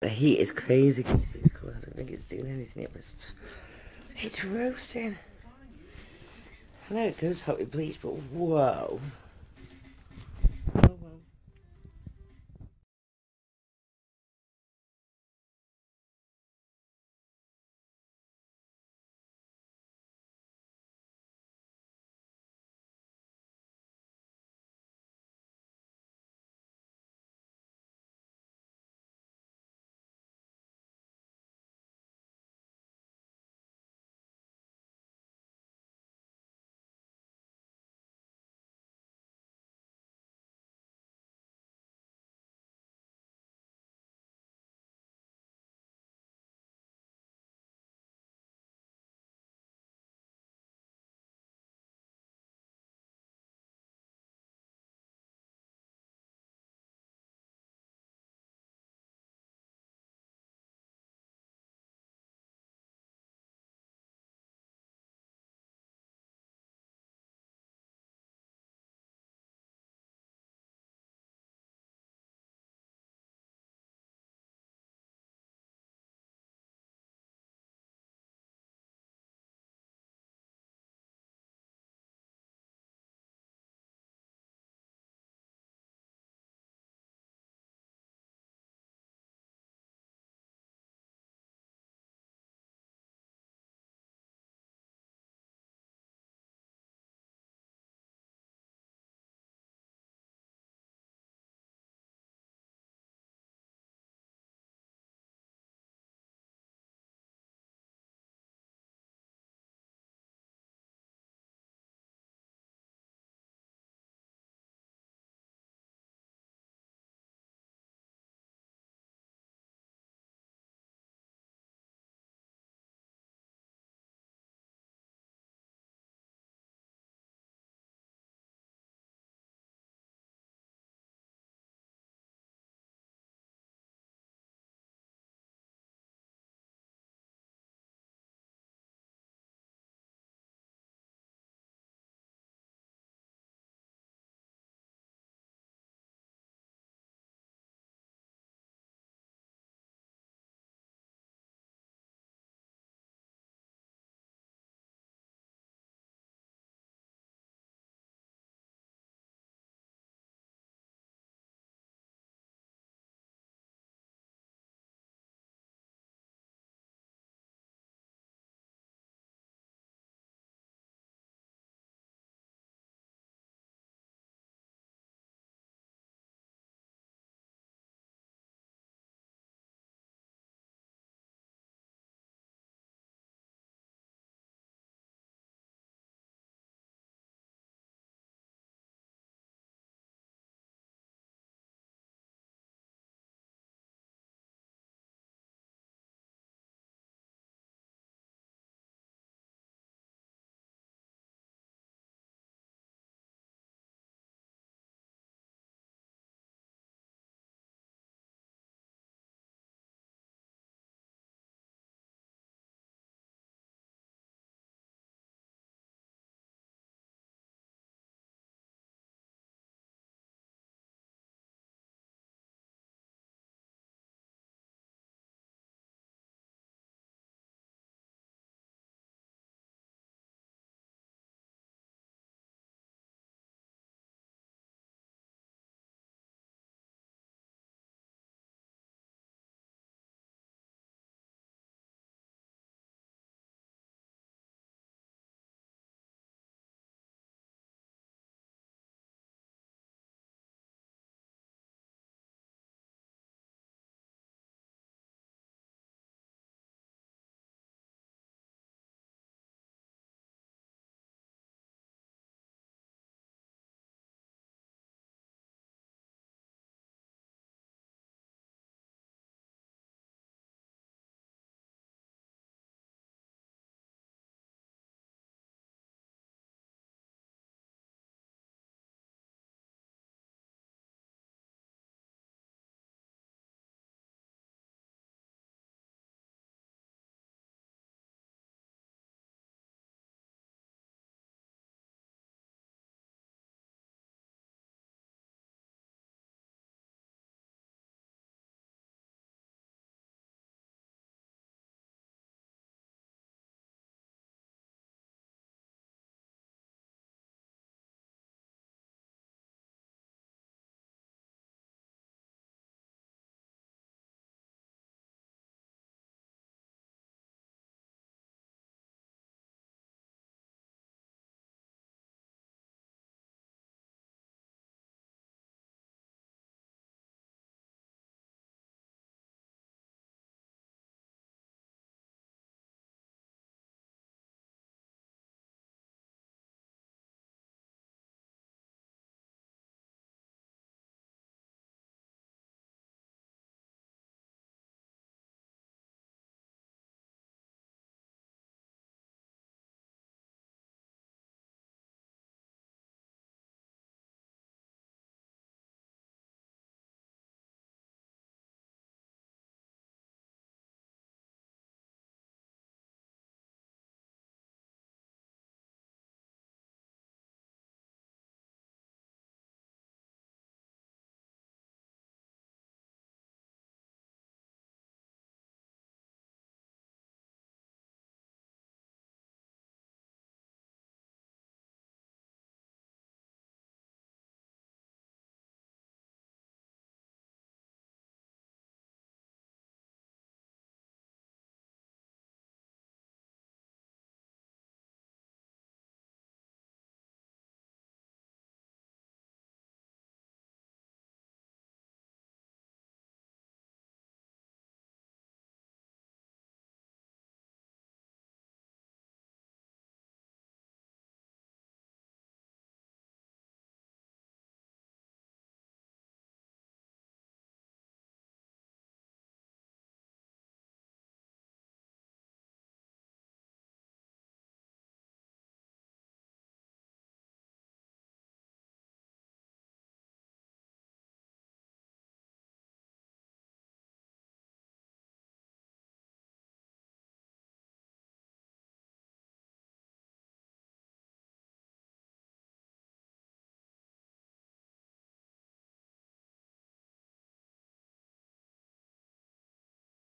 The heat is crazy. Can you see the colour? I don't think it's doing anything. It was. It's roasting. I know it goes hot with bleach, but whoa.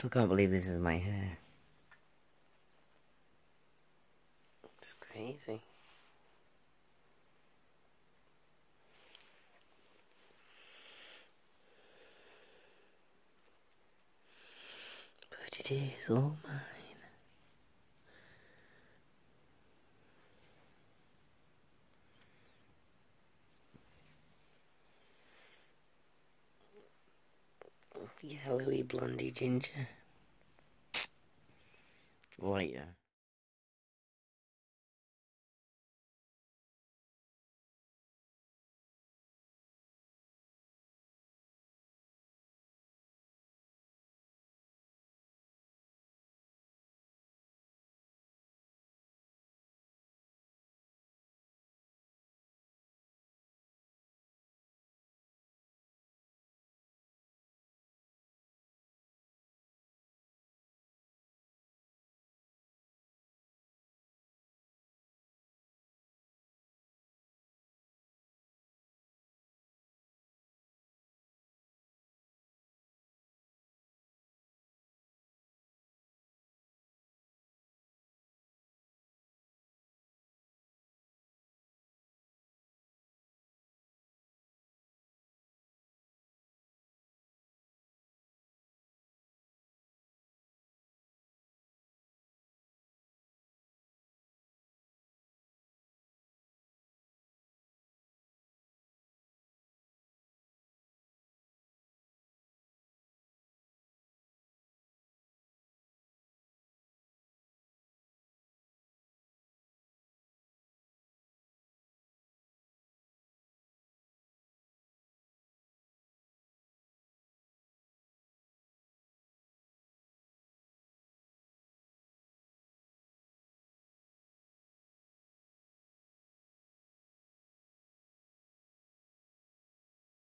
Still can't believe this is my hair. It's crazy. But it is oh all Yellowy blondie ginger. Yeah.